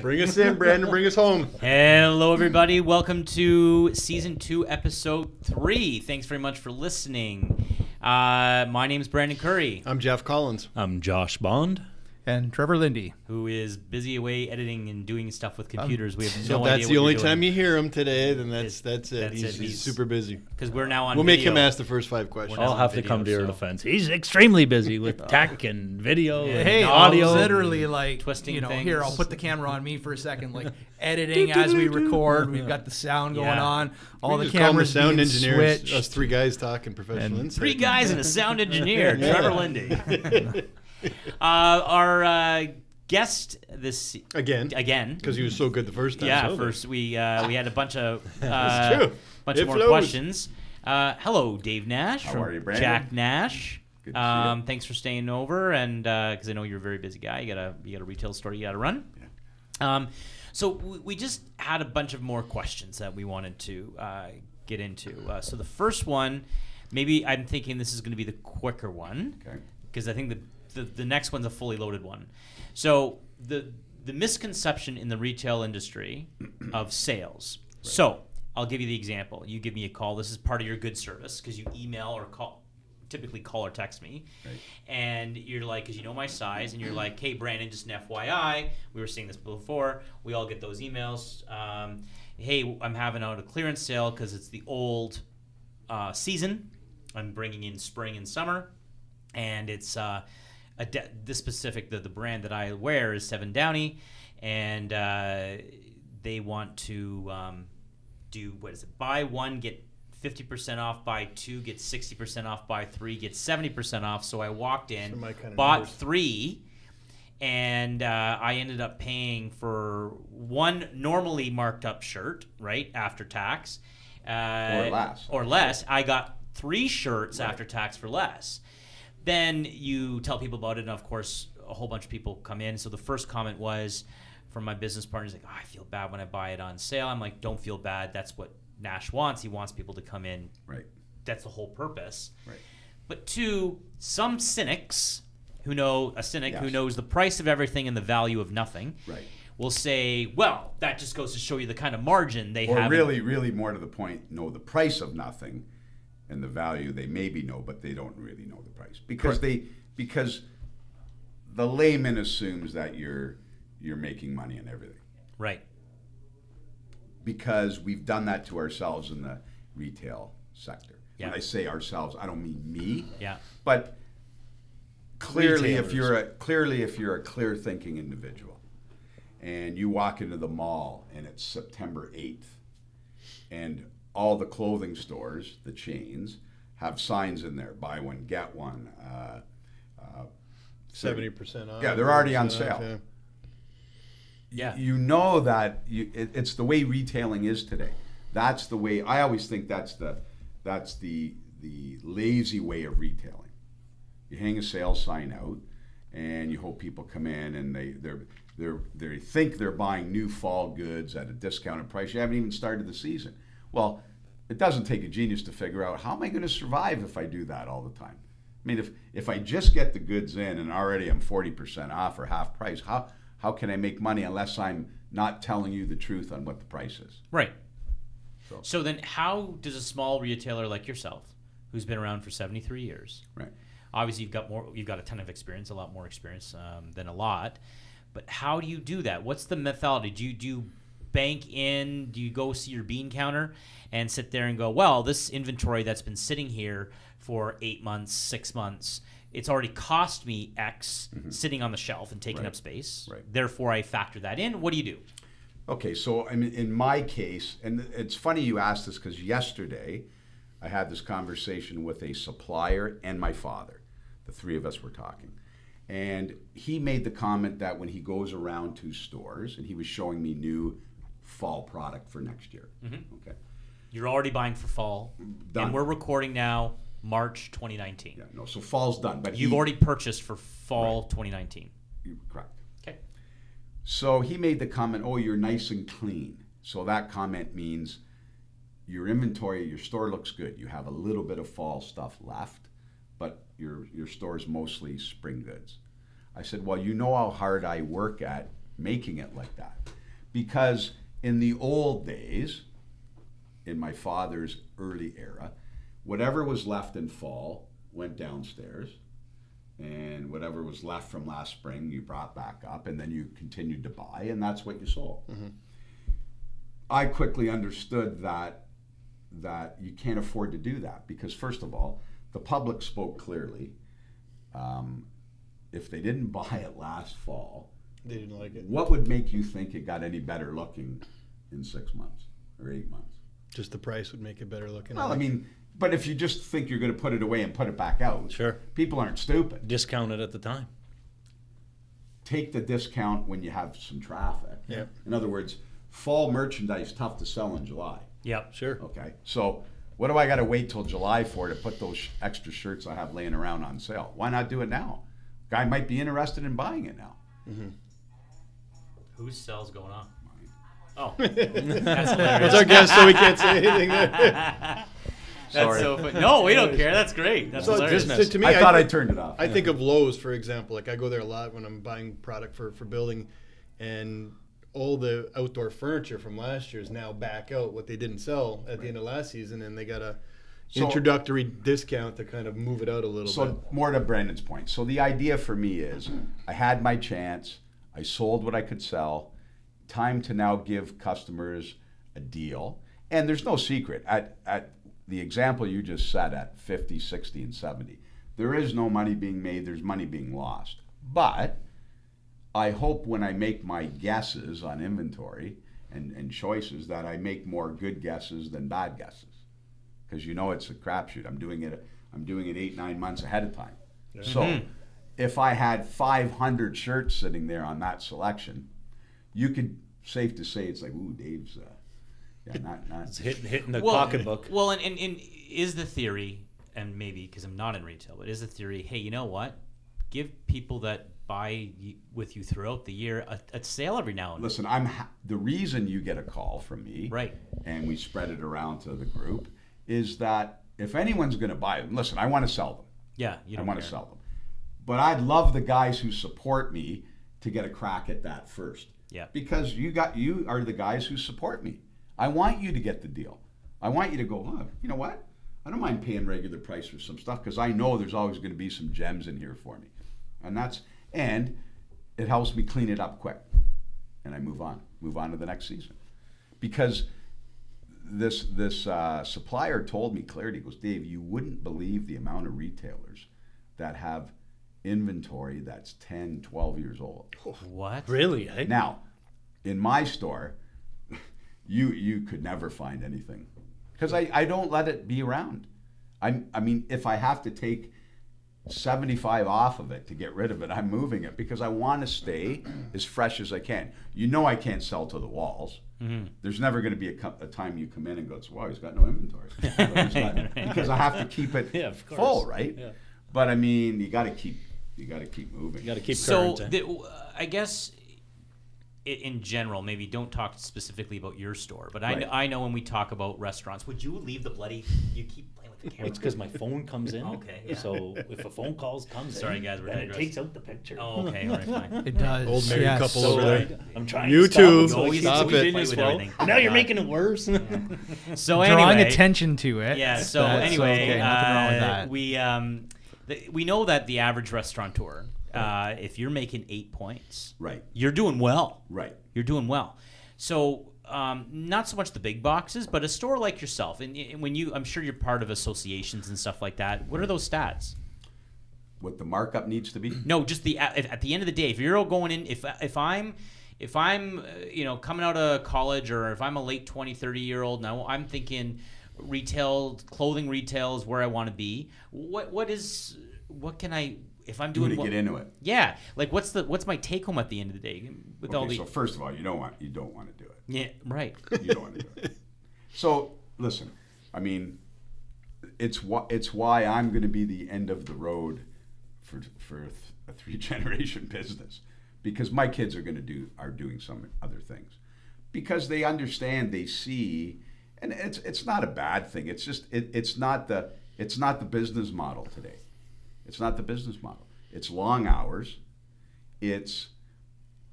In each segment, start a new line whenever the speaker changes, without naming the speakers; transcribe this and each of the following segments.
Bring us in, Brandon. Bring us home.
Hello, everybody. Welcome to season two, episode three. Thanks very much for listening. Uh, my name is Brandon Curry,
I'm Jeff Collins.
I'm Josh Bond.
And Trevor Lindy.
who is busy away editing and doing stuff with um, computers. we have
So
no
if
idea
that's the only time
you
you hear him today, then that's
It's-
that's it.
that's
he's,
it.
he's
He's-
super busy.
because we're now on.
We'll make him ask the first five questions.
I'll
on
have to come to your
so-
defense. He's extremely busy with tech and video and
Hey,
audio.
I'm literally like
Twisting
you know, here I'll put the camera on me for a second, like editing as we record. We've got the sound going
Yeah.
on, all
We
the
just call him
cameras
sound
being
engineers.
switched.
Us three guys talking professional
Three guys and a sound engineer, Trevor Lindy. uh, our uh, guest this
again
again
because he was so good the first time.
Yeah,
so
first we uh, we had a bunch of uh,
true.
bunch
It
of more
flows.
questions. Uh, hello, Dave Nash
How
from
are you, Brandon?
Jack Nash.
Good to see.
Um, thanks for staying over, and because I know you're a very busy guy, you got a you got a retail store you got to run. Yeah. Um, so we, we just had a bunch of more questions that we wanted to uh, get into. Uh, so the first one, maybe I'm thinking this is going to be the quicker one
Okay.
because I think the, the the next one's a fully loaded one. So the the misconception in the retail industry of sales. So I'll give you the example. You give me a call. This is part of your good service because you email or call, typically call or text me,
Right.
and you're like, because you know my size, and you're like, hey Brandon, just an FYI, we were seeing this before. We all get those emails. Um, hey, I'm having out a clearance sale because it's the old uh, season. I'm bringing in spring and summer, and it's uh, de- this specific the, the brand that I wear is Seven Downie, and uh, they want to um, do what is it? Buy one get fifty percent off. Buy two get sixty percent off. Buy three get seventy percent off. So I walked in,
my kinda
bought
numbers.
three. And uh, I ended up paying for one normally marked up shirt, right after tax, uh,
Or less.
Or less. I got three shirts after tax for less. Then you tell people about it, and of course, a whole bunch of people come in. So the first comment was from my business partners, like, oh, I feel bad when I buy it on sale. I'm like, don't feel bad. That's what Nash wants. He wants people to come in.
Right.
That's the whole purpose.
Right.
But two, some cynics who know a cynic who knows the price of everything and the value of nothing
Right.
will say, well, that just goes to show you the kind of margin they
Or
have.
really, really more to the point, know the price of nothing and the value they maybe know, but they don't really know the price. Because they because the layman assumes that you're you're making money on everything.
Right.
Because we've done that to ourselves in the retail sector.
Yeah.
When I say ourselves, I don't mean me.
Yeah.
But clearly, if you're a clearly if you're a clear thinking individual, and you walk into the mall and it's September eighth, and all the clothing stores, the chains, have signs in there: buy one get one. Uh, uh,
Seventy percent off.
Yeah, they're already on
30% off,
sale.
yeah.
Yeah.
you know that you, it, it's the way retailing is today. That's the way. I always think that's the that's the the lazy way of retailing. You hang a sales sign out, and you hope people come in and they they're they're they think they're buying new fall goods at a discounted price. You haven't even started the season. Well, it doesn't take a genius to figure out how am I going to survive if I do that all the time. I mean, if if I just get the goods in and already I'm forty percent off or half price, how how can I make money unless I'm not telling you the truth on what the price is?
Right.
So-
So then, how does a small retailer like yourself, who's been around for 73 years,
Right.
obviously you've got more, you've got a ton of experience, a lot more experience um, than a lot, but how do you do that? What's the methodology? Do you do you bank in? Do you go see your bean counter and sit there and go, well, this inventory that's been sitting here for eight months, six months. It's already cost me X sitting on the shelf and taking
Mm-hmm. Right.
up space.
Right.
Therefore, I factor that in. What do you do?
Okay, so I mean, in my case, and it's funny you asked this because yesterday I had this conversation with a supplier and my father. The three of us were talking. And he made the comment that when he goes around to stores and he was showing me new fall product for next year. Mm-hmm. Okay.
You're already buying for fall,
Done.
and we're recording now March 2019.
Yeah, no, so fall's done. But
You've
he-
already purchased for fall 2019.
you- correct.
Okay.
So he made the comment, "Oh, you're nice and clean." So that comment means your inventory, your store looks good. You have a little bit of fall stuff left, but your your store is mostly spring goods. I said, "Well, you know how hard I work at making it like that." because in the old days, in my father's early era, whatever was left in fall went downstairs, and whatever was left from last spring you brought back up, and then you continued to buy, and that's what you sold. I quickly understood that that you can't afford to do that because first of all, the public spoke clearly. Um, if they didn't buy it last fall,
They didn't like it.
what would make you think it got any better looking in six months or eight months?
Just the price would make it better looking.
Well, I mean, but if you just think you're going to put it away and put it back out,
Sure.
people aren't stupid.
Discount it at the time.
Take the discount when you have some traffic.
Yeah.
In other words, fall merchandise tough to sell in July.
Yep.
Sure.
Okay, so what do I got to wait till July for to put those sh- extra shirts I have laying around on sale? Why not do it now? Guy might be interested in buying it now. Mm-hmm.
Whose cell's going on? Oh,
That's
that's hilarious.
our guest, so we can't say anything. There.
That's
Sorry.
so funny. No, we don't care. That's great. That's
So
hilarious.
to, to me,
I thought I turned it off.
I think of Lowe's, for example. Like I go there a lot when I'm buying product for, for building, and all the outdoor furniture from last year is now back out. What they didn't sell at the end of last season, and they got a
So-
introductory discount to kind of move it out a little bit.
So
bit.
more to Brandon's point. So the idea for me is, I had my chance. I sold what I could sell. Time to now give customers a deal. And there's no secret at at the example you just set at 50, 60, and 70. There is no money being made. There's money being lost. But I hope when I make my guesses on inventory and, and choices that I make more good guesses than bad guesses. Because you know it's a crapshoot. I'm doing it I'm doing it eight, nine months ahead of time. So mm-hmm. If I had 500 shirts sitting there on that selection, you could safe to say it's like, ooh, Dave's, uh, yeah, not, not.
It's hitting hitting the
well,
pocketbook.
Well, and, and, and is the theory, and maybe because I'm not in retail, but is the theory, hey, you know what? Give people that buy with you throughout the year a, a sale every now and then.
Listen, I'm ha- the reason you get a call from me,
Right.
And we spread it around to the group is that if anyone's going to buy them, listen, I want to sell them.
Yeah, you
I
don't
want to sell them, but I'd love the guys who support me to get a crack at that first.
Yeah.
Because you got you are the guys who support me. I want you to get the deal. I want you to go. Oh, you know what? I don't mind paying regular price for some stuff because I know there's always going to be some gems in here for me, and that's and it helps me clean it up quick, and I move on, move on to the next season, because this this uh, supplier told me clearly, he goes, Dave, you wouldn't believe the amount of retailers that have inventory that's 10, 12 years old.
What?
Really? Eh?
Now, in my store, you you could never find anything because I, I don't let it be around. I I mean, if I have to take 75 off of it to get rid of it, I'm moving it because I want to stay as fresh as I can. You know, I can't sell to the walls. There's never going to be a, a time you come in and go, "Wow, he's got no inventory," He's got- because I have to keep it
Yeah,
full, right?
Yeah.
But I mean, you got to keep you got to keep moving.
You got to keep going.
so
current. eh?
the, uh, I guess in general, maybe don't talk specifically about your store, but I,
Right.
kn- I know when we talk about restaurants, would you leave the bloody? You keep playing with the camera.
It's because my phone comes in.
Okay, yeah.
So if a phone calls comes
Sorry,
in,
guys, we're
then it takes out the picture.
Oh, okay, all right, fine.
It does.
Old married
yes.
couple
So
over
I,
there.
I'm trying.
You too.
Stop,
Always
Stop
play
it.
with everything.
Now you're making it worse.
So anyway, Drawing
attention to it.
Yeah. So
That's
anyway,
okay. Nothing wrong with
uh,
that.
we um, the, we know that the average restaurateur, uh, if you're making eight points,
Right,
you're doing well.
right.
You're doing well. So um, not so much the big boxes, but a store like yourself, and, and when you, I'm sure you're part of associations and stuff like that. What are those stats?
What the markup needs to be.
No, just the at, at the end of the day, if you're all going in, if if I'm if I'm uh, you know coming out of college or if I'm a late 20, 30 year old now, I'm thinking retail clothing retail is where I want to be. What what is what can I if I'm
Do
doing
to
what-
get into it.
Yeah, like what's the what's my take home at the end of the day with all
Okay,
the
so first of all, you don't want you don't want to do it.
yeah right
You don't want to do it. So listen, I mean, it's why it's why I'm going to be the end of the road for for a three generation business because my kids are going to do are doing some other things because they understand they see and it's it's not a bad thing it's just it, it's not the it's not the business model today it's not the business model it's long hours it's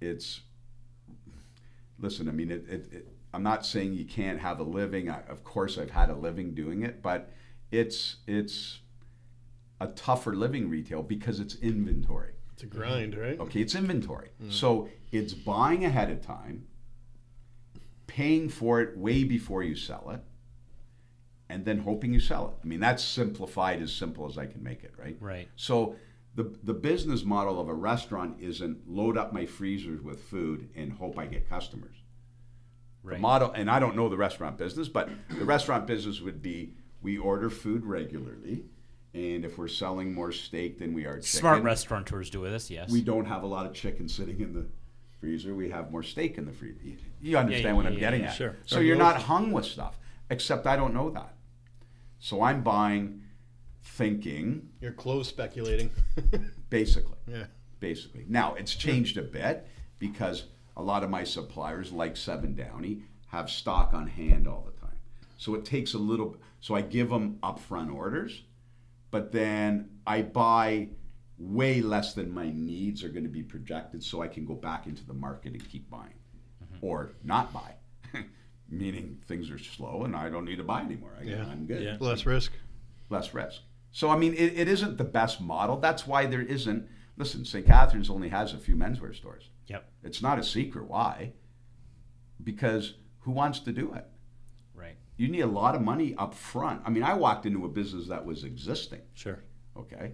it's listen, I mean, it, it, it, I'm not saying you can't have a living. I, of course, I've had a living doing it, but it's it's a tougher living retail because it's inventory.
It's a grind, right?
Okay, it's inventory. Mm. So it's buying ahead of time, paying for it way before you sell it, and then hoping you sell it. I mean, that's simplified as simple as I can make it, right?
Right.
So the the business model of a restaurant isn't load up my freezers with food and hope I get customers. The model, and I don't know the restaurant business, but the restaurant business would be we order food regularly, and if we're selling more steak than we are chicken,
Smart restaurateurs do this, yes.
we don't have a lot of chicken sitting in the freezer. We have more steak in the freezer. You- You understand
yeah,
what I'm
yeah,
getting
yeah,
at.
sure.
So you're not hung with stuff, except I don't know that. So I'm buying, thinking,
You're clothes speculating.
basically.
yeah.
Basically. Now, it's changed a bit because a lot of my suppliers, like Seven Downie, have stock on hand all the time. So it takes a little, so I give them upfront orders, but then I buy way less than my needs are going to be projected so I can go back into the market and keep buying mm-hmm. or not buy. Meaning things are slow and I don't need to buy anymore. I,
Yeah.
I'm good
Yeah.
Less risk.
less risk. So I mean, it, it isn't the best model. That's why there isn't. Listen, St. Catharines only has a few menswear stores.
Yep.
It's not a secret why. Because who wants to do it?
Right.
You need a lot of money up front. I mean, I walked into a business that was existing.
Sure.
Okay,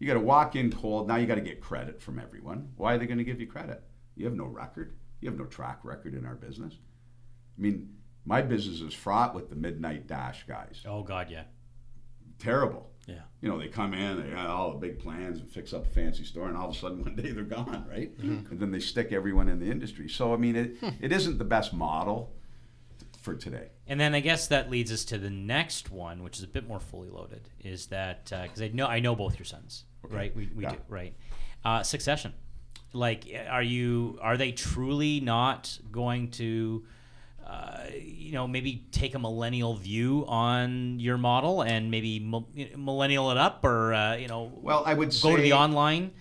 you got to walk in cold. Now you got to get credit from everyone. Why are they going to give you credit? You have no record. You have no track record in our business. I mean, my business is fraught with the midnight dash guys
Oh God, yeah.
terrible.
Yeah.
You know, they come in, they got all the big plans and fix up a fancy store, and all of a sudden one day they're gone, right? Mm-hmm. And then they stick everyone in the industry. So, I mean, it, hmm. it isn't the best model for today.
And then I guess that leads us to the next one, which is a bit more fully loaded. Is that uh, because I know I know both your sons, right? We, we
Yeah.
do, right? Uh, succession, like, are you are they truly not going to, uh, you know, maybe take a millennial view on your model and maybe mil- millennial it up, or uh, you know,
Well, I would
go to the online?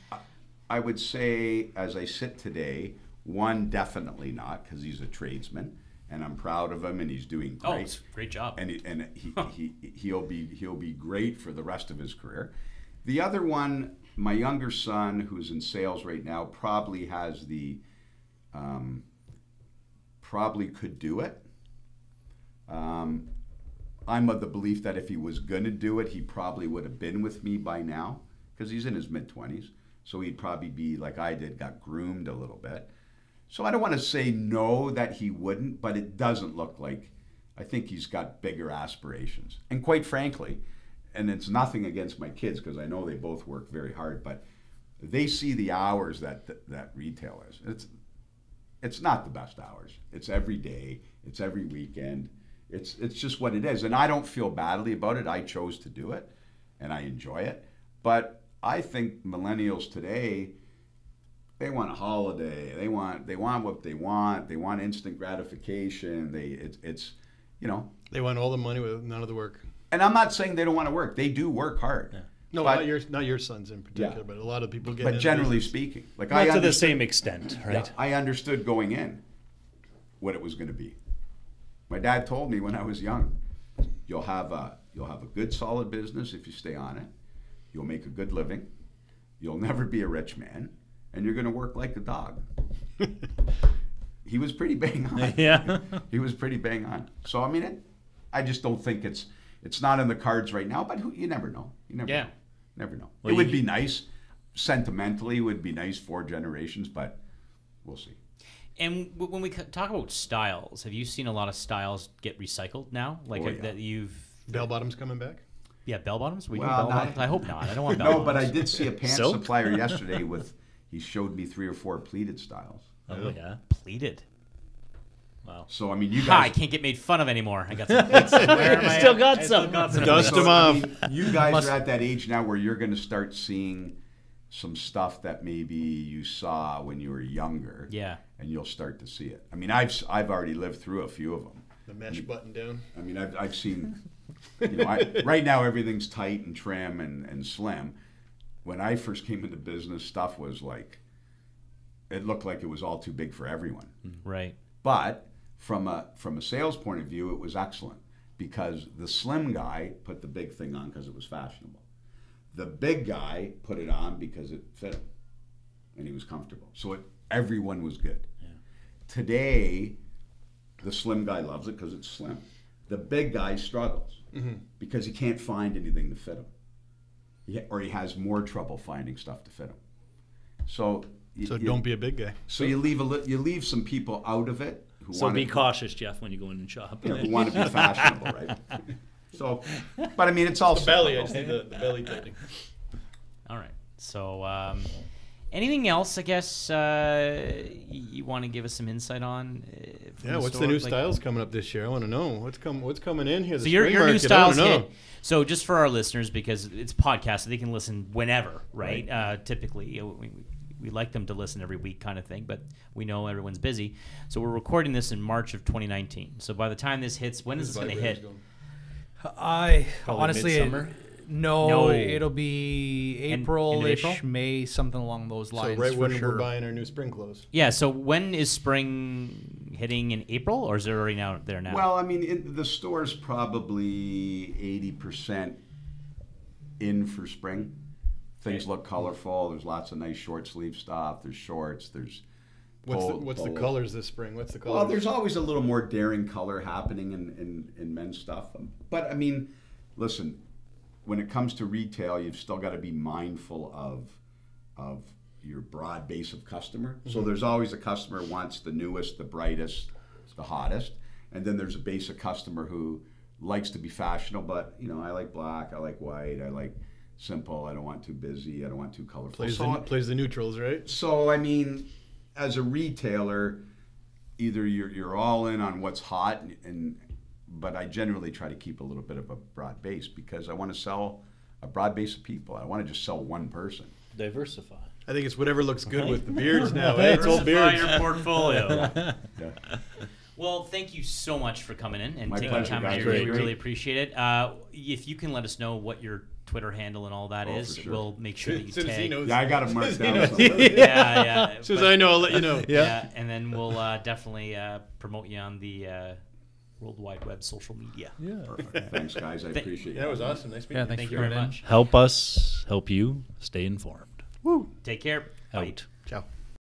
I would say, as I sit today, one definitely not, because he's a tradesman, and I'm proud of him, and he's doing
Oh,
great.
a great job.
and he, and he, he he'll be he'll be great for the rest of his career. The other one, my younger son, who's in sales right now, probably has the um, probably could do it. Um, I'm of the belief that if he was going to do it, he probably would have been with me by now because he's in his mid 20s. So he'd probably be like I did, got groomed a little bit. So I don't want to say no that he wouldn't, but it doesn't look like. I think he's got bigger aspirations. And quite frankly, and it's nothing against my kids because I know they both work very hard, but they see the hours that that, that retail is. It's it's not the best hours. It's every day. It's every weekend. It's it's just what it is, and I don't feel badly about it. I chose to do it, and I enjoy it. But I think millennials today, they want a holiday. They want they want what they want. They want instant gratification. They it's it's you know.
They want all the money with none of the work.
And I'm not saying they don't want to work. They do work hard.
No,
But-
not your not your sons in particular,
Yeah.
but a lot of people get.
But
into
generally
business.
speaking, like
Not
I
to the same extent, right?
Yeah, I understood going in what it was going to be. My dad told me when I was young, you'll have a you'll have a good solid business if you stay on it. You'll make a good living. You'll never be a rich man, and you're going to work like a dog. he was pretty bang on.
Yeah.
he was pretty bang on. So I mean, it, I just don't think it's it's not in the cards right now. But who, you never know. You never
Yeah.
know. Never know.
Well,
it would
you-
be nice, sentimentally, it would be nice for generations, but we'll see.
And w- when we talk about styles, have you seen a lot of styles get recycled now? Like
Oh, yeah.
that you've
Bell bottoms coming back.
yeah bell bottoms. We do
Well,
bell
not-
bottoms. I hope not. I don't want bell bottoms.
No, but I did see a pants
Silk?
supplier yesterday with. He showed me three or four pleated styles.
Oh yeah.
pleated.
Wow.
So I mean, you
Ha, I can't get made fun of anymore. I got some. pleats somewhere.
You still got
I still
some.
got some.
Dust
so,
them
I
off.
mean, you guys
Must-
are at that age now where you're going to start seeing some stuff that maybe you saw when you were younger.
Yeah.
And you'll start to see it. I mean, I've I've already lived through a few of them.
The mesh button down.
I mean, I've, I've seen, you know, I, right now everything's tight and trim and, and slim. When I first came into business, stuff was like, it looked like it was all too big for everyone.
Right.
But from a from a sales point of view, it was excellent because the slim guy put the big thing on because it was fashionable. The big guy put it on because it fit him, and he was comfortable. So it, everyone was good. Today, the slim guy loves it because it's slim. The big guy struggles mm-hmm. because he can't find anything to fit him, he, or he has more trouble finding stuff to fit him. So,
So
you-
don't be a big guy.
So you leave a li- you leave some people out of it who
So
want
be
to
cautious, Jeff, when you go in and shop.
you know, who want to be fashionable, right? So, but I mean, it's all
The belly, I just need the, the belly tightening.
All right. So, um, anything else? I guess uh, you want to give us some insight on? Uh, from
Yeah, what's
store?
the new
Like-
styles coming up this year? I want to know what's come what's coming in here.
So your, your new
market, I
styles hit. So just for our listeners, because it's podcast, so they can listen whenever, right? Uh, typically, uh, we, we like them to listen every week, kind of thing. But we know everyone's busy, so we're recording this in March of 2019. So by the time this hits, when is this going to hit?
I
Probably
honestly
midsummer?
no,
No.
it'll be
In- in
April-ish,
April?
May, something along those lines.
So
lines.
right
for
when
sure.
we're buying our new spring clothes.
Yeah. So when is spring hitting in April, or is it already now there now?
Well, I mean, it, the store's probably eighty percent in for spring. Things look colorful. There's lots of nice short sleeve stuff. There's shorts. There's
What's the,
polo-
what's the colors this spring? What's the colors?
Well, there's always a little more daring color happening in, in, in men's stuff. But I mean, listen, when it comes to retail, you've still got to be mindful of of your broad base of customer. So mm-hmm. there's always a customer wants the newest, the brightest, the hottest, and then there's a base of customer who likes to be fashionable, but you know, I like black, I like white, I like simple, I don't want too busy, I don't want too colorful.
plays
So-
the, plays the neutrals, right?
so I mean, as a retailer, either you're you're all in on what's hot, and, and but I generally try to keep a little bit of a broad base because I want to sell a broad base of people. I want to just sell one person.
Diversify.
I think it's whatever looks good with the beards now. eh? It's all
Diversify
beards.
your portfolio.
Yeah.
Well, thank you so much for coming in and
My
taking
pleasure,
time out
guys.
of your day. We really appreciate it. Uh, if you can let us know what your Twitter handle and all that
Oh,
is,
sure.
we'll make sure that you
As soon as he
tag.
Yeah, I got it marked
As
down.
yeah, yeah.
As soon as
but-
I know, I'll let you know.
yeah. and then we'll uh, definitely uh, promote you on the uh, World Wide Web social media.
Yeah.
Perfect. Thanks, guys. I
Thank-
appreciate it.
That was awesome. Nice meeting
Yeah,
you.
Thank you very much.
Help us help you stay informed. Woo.
Take care. Bye.
Out.
Ciao.